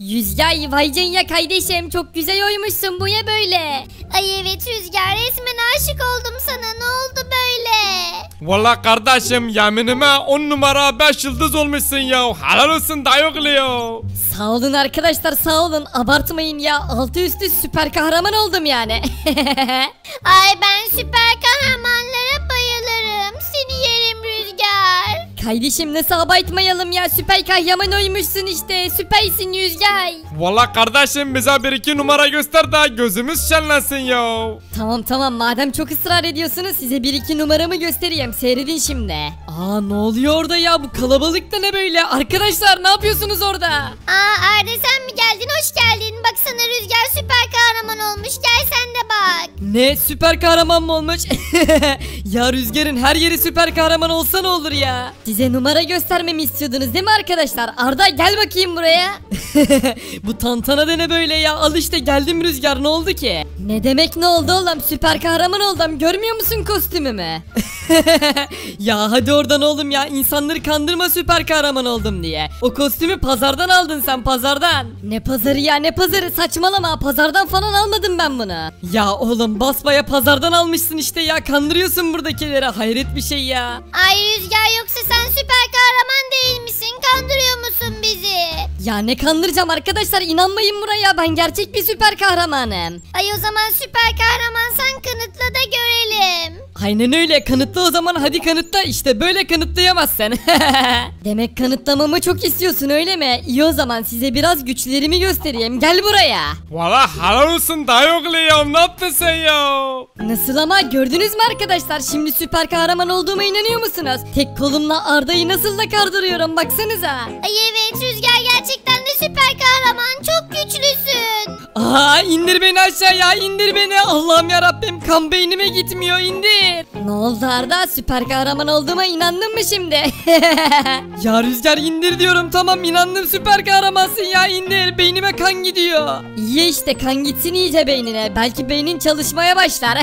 Yüzgay vay canına kardeşim çok güzel oymuşsun bu ya böyle. Ay evet Rüzgar resmen aşık oldum sana ne oldu böyle? Valla kardeşim yeminime 10 numara 5 yıldız olmuşsun ya. Helal olsun dayıoğlu ya. Sağ olun arkadaşlar sağ olun abartmayın ya altı üstü süper kahraman oldum yani. Ay ben süper kardeşim nasıl abartmayalım ya süper kahraman oymuşsun işte süpersin Yüzgay. Valla kardeşim bize bir iki numara göster de gözümüz şenlensin ya. Tamam tamam madem çok ısrar ediyorsunuz size bir iki numaramı göstereyim seyredin şimdi. Aa ne oluyor orada ya bu kalabalık da ne böyle arkadaşlar ne yapıyorsunuz orada? Aa Arda sen mi geldin? Hoş geldin. Baksana Rüzgar süper kahraman olmuş. Gel sen de bak. Ne süper kahraman mı olmuş? ya Rüzgar'ın her yeri süper kahraman olsa ne olur ya? Size numara göstermemi istiyordunuz değil mi arkadaşlar? Arda gel bakayım buraya. Bu tantana da ne böyle ya? Al işte geldim Rüzgar ne oldu ki? Ne demek ne oldu oğlum? Süper kahraman oldum. Görmüyor musun kostümümü? ya hadi oradan oğlum ya. insanları kandırma süper kahraman oldum diye. O kostümü pazardan aldın sen pazardan. Ne pazarı ya ne pazarı saçmalama. Pazardan falan almadım ben bunu. Ya oğlum basbaya pazardan almışsın işte ya. Kandırıyorsun buradakileri. Hayret bir şey ya. Ay Rüzgar yoksa sen süper kahraman değil? Kandırıyor musun bizi? Ya ne kandıracağım arkadaşlar inanmayın buraya ben gerçek bir süper kahramanım. Ay o zaman süper kahramansan kanıtla da görelim. Aynen öyle kanıtla o zaman hadi kanıtla işte böyle kanıtlayamazsın. Demek kanıtlamamı çok istiyorsun öyle mi? İyi o zaman size biraz güçlerimi göstereyim gel buraya. Valla helal olsun dayıoğlu ya. Ne yaptın sen ya? Nasıl ama gördünüz mü arkadaşlar şimdi süper kahraman olduğuma inanıyor musunuz? Tek kolumla Arda'yı nasıl da kardırıyorum baksanıza. Ay evet Rüzgar gerçekten Aa indir beni aşağıya indir beni Allah'ım ya Rabbim kan beynime gitmiyor indir. Ne oldu Arda süper kahraman olduğuma inandın mı şimdi? ya Rüzgar indir diyorum tamam inandım süper kahramansın ya indir beynime kan gidiyor. İyi işte kan gitsin iyice beynine belki beynin çalışmaya başlar.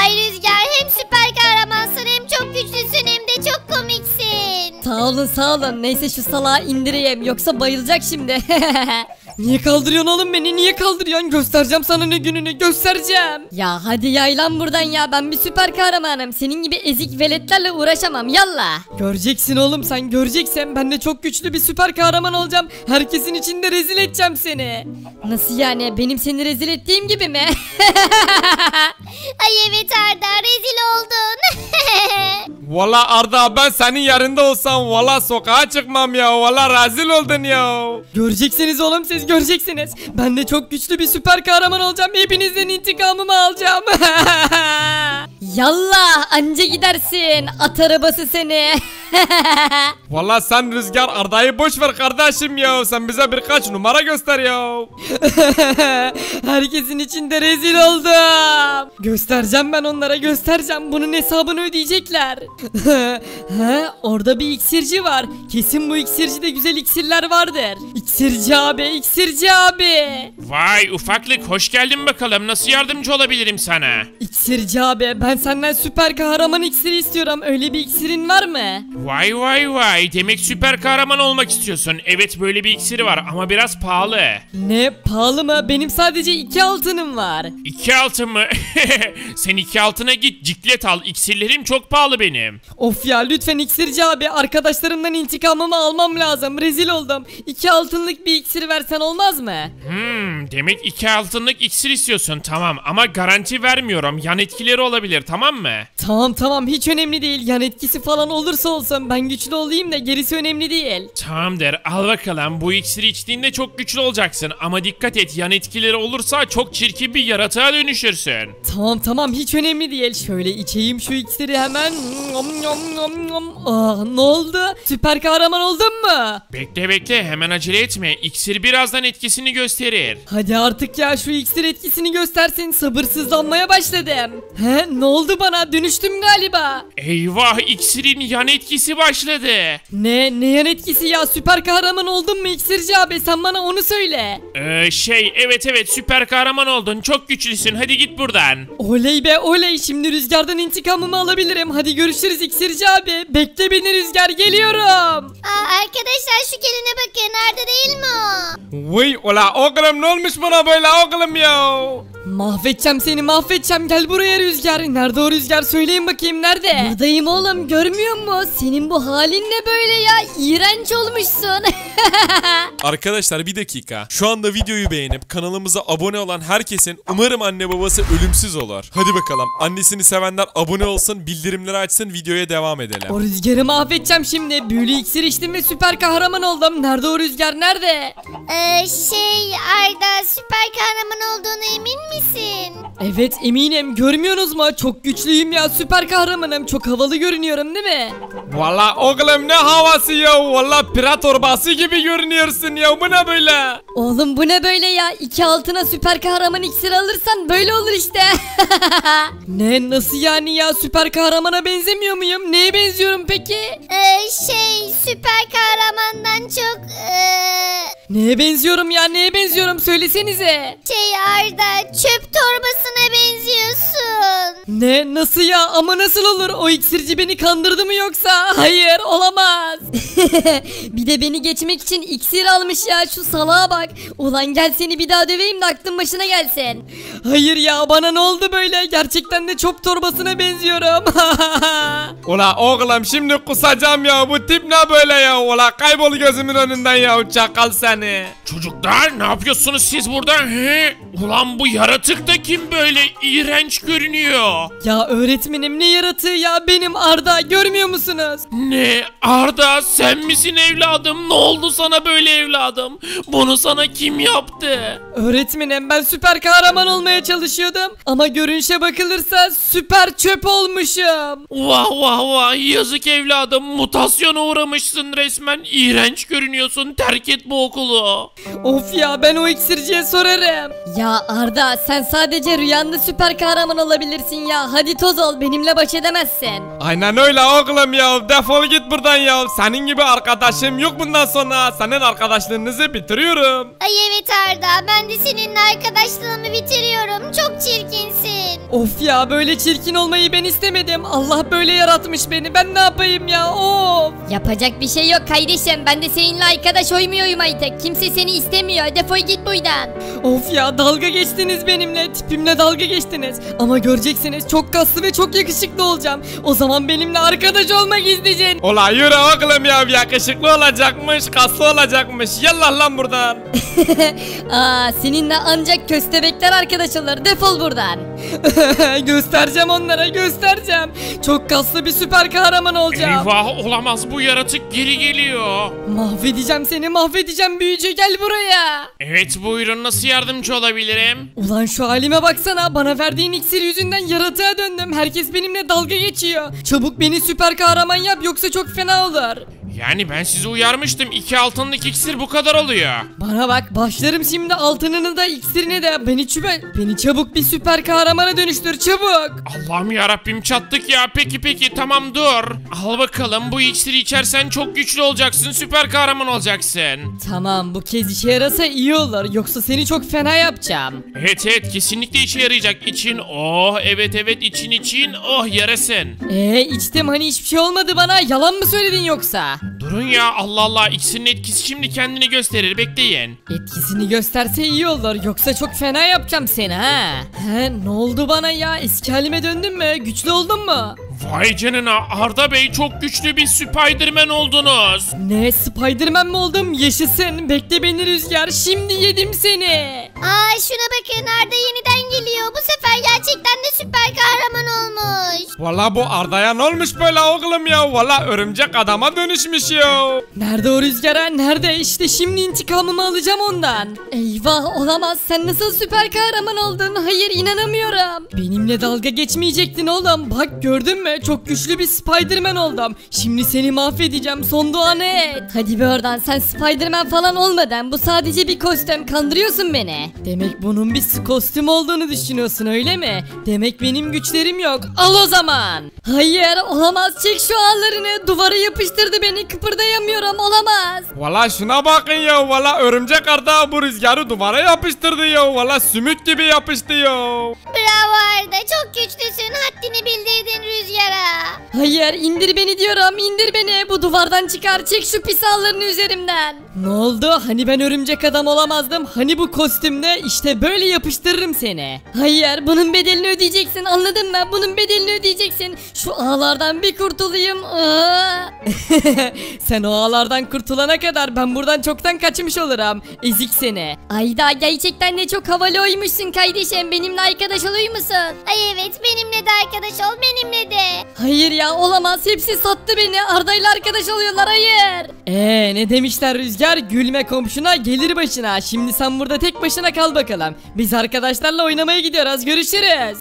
Ay Rüzgar hem süper kahramansın hem çok güçlüsün hem de çok komiksin. sağ olun sağ olun neyse şu salağı indireyim yoksa bayılacak şimdi. Niye kaldırıyorsun oğlum beni? Niye kaldırıyorsun? Göstereceğim sana ne gününü göstereceğim. Ya hadi yaylan buradan ya ben bir süper kahramanım. Senin gibi ezik veletlerle uğraşamam yalla. Göreceksin oğlum sen göreceksin. Ben de çok güçlü bir süper kahraman olacağım. Herkesin içinde rezil edeceğim seni. Nasıl yani? Benim seni rezil ettiğim gibi mi? Ay evet Arda rezil oldun. Valla Arda ben senin yerinde olsam valla sokağa çıkmam ya. Valla rezil oldun ya. Göreceksiniz oğlum siz göreceksiniz. Ben de çok güçlü bir süper kahraman olacağım. Hepinizden intikamımı alacağım. Yallah anca gidersin. At arabası seni. Valla sen Rüzgar Arda'yı boş ver kardeşim ya. Sen bize birkaç numara göster ya. Herkesin içinde rezil oldum. Göstereceğim ben onlara göstereceğim. Bunun hesabını ödeyecekler. He, orada bir iksirci var. Kesin bu iksircide güzel iksirler vardır. İksirci abi, iksirci abi. Vay ufaklık hoş geldin bakalım nasıl yardımcı olabilirim sana? İksirci abi ben senden süper kahraman iksiri istiyorum. Öyle bir iksirin var mı? Vay vay vay demek süper kahraman olmak istiyorsun. Evet böyle bir iksiri var ama biraz pahalı. Ne pahalı mı? Benim sadece iki altınım var. İki altın mı? Sen iki altına git ciklet al iksirlerim çok pahalı benim. Of ya lütfen iksirci abi arkadaşlarımdan intikamımı almam lazım. Rezil oldum. İki altınlık bir iksir versen olmaz mı? Hmm demek iki altınlık iksir istiyorsun tamam ama garanti vermiyorum yan etkileri olabilir tamam mı? Tamam tamam hiç önemli değil. Yan etkisi falan olursa olsun ben güçlü olayım da gerisi önemli değil. Tamamdır al bakalım bu iksiri içtiğinde çok güçlü olacaksın ama dikkat et yan etkileri olursa çok çirkin bir yaratığa dönüşürsün. Tamam tamam hiç önemli değil. Şöyle içeyim şu iksiri hemen. Nom, nom, nom, nom. Aa, ne oldu? Süper kahraman oldun mu? Bekle bekle hemen acele etme iksir birazdan etkisini gösterir. Hadi artık ya şu iksir etkisini göstersin. Sabırsızlanmaya başladım. He ne oldu bana? Dönüştüm galiba. Eyvah iksirin yan etkisi başladı. Ne ne yan etkisi ya süper kahraman oldun mu iksirci abi sen bana onu söyle. Ee, şey evet evet süper kahraman oldun. Çok güçlüsün. Hadi git buradan. Oley be oley şimdi rüzgardan intikamımı alabilirim. Hadi görüşürüz iksirci abi. Bekle beni rüzgar geliyorum. Aa, arkadaşlar şu geline bakın nerede değil mi o? Vay ula oğlum ne olmuş buna böyle oğlum ya? Mahvedeceğim seni mahvedeceğim gel buraya rüzgar. Nerede o rüzgar söyleyin bakayım nerede? Buradayım oğlum görmüyor musun? Senin bu halin ne böyle ya? İğrenç olmuşsun. Arkadaşlar bir dakika. Şu anda videoyu beğenip kanalımıza abone olan herkesin umarım anne babası ölümsüz olur. Hadi bakalım. Annesini sevenler abone olsun, bildirimleri açsın, videoya devam edelim. o rüzgarı mahvedeceğim şimdi. Büyülü iksir içtim ve süper kahraman oldum. Nerede o rüzgar nerede? Ee, şey Arda süper kahraman olduğunu emin misin? Evet eminim görmüyorsunuz mu? Çok güçlüyüm ya süper kahramanım. Çok havalı görünüyorum değil mi? Valla oğlum ne havası ya? Valla pirat torbası gibi görünüyorsun ya. Bu ne böyle? Oğlum bu ne böyle ya? İki altına süper kahraman iksir alırsan böyle olur işte. ne nasıl yani ya? Süper kahramana benzemiyor muyum? Neye benziyorum peki? Ee, şey süper ee, Neye benziyorum ya? Neye benziyorum? Söylesenize. şey Arda çöp torbasına benziyorsun. Ne? Nasıl ya? Ama nasıl olur? O iksirci beni kandırdı mı yoksa? Hayır olamaz. bir de beni geçmek için iksir almış ya şu salağa bak. Ulan gel seni bir daha döveyim de aklın başına gelsin. Hayır ya bana ne oldu böyle? Gerçekten de çöp torbasına benziyorum. Ula oğlum şimdi kusacağım ya. Bu tip ne böyle ya? Ula kaybol gözümün önünden ya. Çakal seni. Çocuklar ne yapıyorsunuz siz burada? He? Ulan bu yaratık da kim böyle? İğrenç görünüyor. Ya öğretmenim ne yaratığı ya benim Arda görmüyor musunuz? Ne? Arda sen misin evladım? Ne oldu sana böyle evladım? Bunu sana kim yaptı? Öğretmenim ben süper kahraman olmaya çalışıyordum. Ama görünüşe bakılırsa süper çöp olmuşum. Vah vah vah yazık evladım mutasyona uğramışsın resmen iğrenç görünüyorsun terk et bu okulu. Of ya ben o iksirciye sorarım. Ya Arda sen sadece rüyanda süper kahraman olabilirsin ya. Hadi toz ol benimle baş edemezsin. Aynen öyle oğlum ya. Defol git buradan ya. Senin gibi arkadaşım yok bundan sonra. Senin arkadaşlığınızı bitiriyorum. Ay evet Arda ben de seninle arkadaşlığımı bitiriyorum. Of ya böyle çirkin olmayı ben istemedim. Allah böyle yaratmış beni. Ben ne yapayım ya? Of. Yapacak bir şey yok kardeşim. Ben de seninle arkadaş oymuyorum artık. Kimse seni istemiyor. Defol git buradan. Of ya dalga geçtiniz benimle. Tipimle dalga geçtiniz. Ama göreceksiniz çok kaslı ve çok yakışıklı olacağım. O zaman benimle arkadaş olmak isteyeceksin. Ula yürü oğlum ya. Yakışıklı olacakmış. Kaslı olacakmış. Yallah lan buradan. Aa seninle ancak köstebekler arkadaş olur. Defol buradan. göstereceğim onlara göstereceğim. Çok kaslı bir süper kahraman olacağım. Eyvah olamaz bu yaratık geri geliyor. Mahvedeceğim seni mahvedeceğim büyücü gel buraya. Evet buyurun nasıl yardımcı olabilirim? Ulan şu halime baksana bana verdiğin iksir yüzünden yaratığa döndüm. Herkes benimle dalga geçiyor. Çabuk beni süper kahraman yap yoksa çok fena olur. Yani ben sizi uyarmıştım iki altınlık iksir bu kadar oluyor. Bana bak başlarım şimdi altınını da iksirini de beni çübe beni çabuk bir süper kahramana dönüştür çabuk. Allah'ım yarabbim çattık ya peki peki tamam dur. Al bakalım bu iksiri içersen çok güçlü olacaksın süper kahraman olacaksın. Tamam bu kez işe yarasa iyi olur yoksa seni çok fena yapacağım. Evet evet kesinlikle işe yarayacak için oh evet evet için için oh yarasın. Ee içtim hani hiçbir şey olmadı bana yalan mı söyledin yoksa? Durun ya Allah Allah. İksirin etkisi şimdi kendini gösterir. Bekleyin. Etkisini gösterse iyi olur. Yoksa çok fena yapacağım seni ha. He ne oldu bana ya? Eski halime döndün mü? Güçlü oldun mu? Vay canına. Arda Bey çok güçlü bir Spiderman oldunuz. Ne? Spiderman mi oldum? Yaşasın. Bekle beni Rüzgar. Şimdi yedim seni. Aa şuna bakın. Arda yeniden geliyor. Bu sefer gerçekten de süper kahraman olmuş. Valla bu Arda'ya ne olmuş böyle oğlum ya? Valla örümcek adama dönüşmüş ya. Nerede o Rüzgar ha nerede işte şimdi intikamımı alacağım ondan. Eyvah olamaz sen nasıl süper kahraman oldun hayır inanamıyorum. Benimle dalga geçmeyecektin oğlum bak gördün mü çok güçlü bir Spiderman oldum. Şimdi seni mahvedeceğim son duanı et. Hadi be oradan sen Spiderman falan olmadan bu sadece bir kostüm kandırıyorsun beni. Demek bunun bir kostüm olduğunu düşünüyorsun öyle mi? Demek benim güçlerim yok. Al o zaman. Hayır olamaz çek şu ağlarını. Duvara yapıştırdı beni kıpırdayamıyorum olamaz. Valla şuna bakın ya valla örümcek arda bu rüzgarı duvara yapıştırdı ya valla sümük gibi yapıştı ya. Bravo Arda çok güçlüsün haddini bildirdin rüzgara. Hayır indir beni diyorum indir beni. Bu duvardan çıkar çek şu pis ağlarını üzerimden. Ne oldu? Hani ben örümcek adam olamazdım. Hani bu kostümde işte böyle yapıştırırım seni. Hayır bunun bedelini ödeyeceksin anladın mı? Bunun bedelini ödeyeceksin. Şu ağlardan bir kurtulayım. Aa! Sen o ağlardan kurtulana kadar ben buradan çoktan kaçmış olurum. Ezik seni. Ayda gerçekten de çok havalı oymuşsun kardeşim. Benimle arkadaş olur musun? Ay evet benimle de arkadaş ol benimle de. Hayır ya olamaz hepsi sattı beni Arda'yla arkadaş oluyorlar hayır. Eee ne demişler Rüzgar gülme komşuna gelir başına şimdi sen burada tek başına kal bakalım. Biz arkadaşlarla oynamaya gidiyoruz görüşürüz.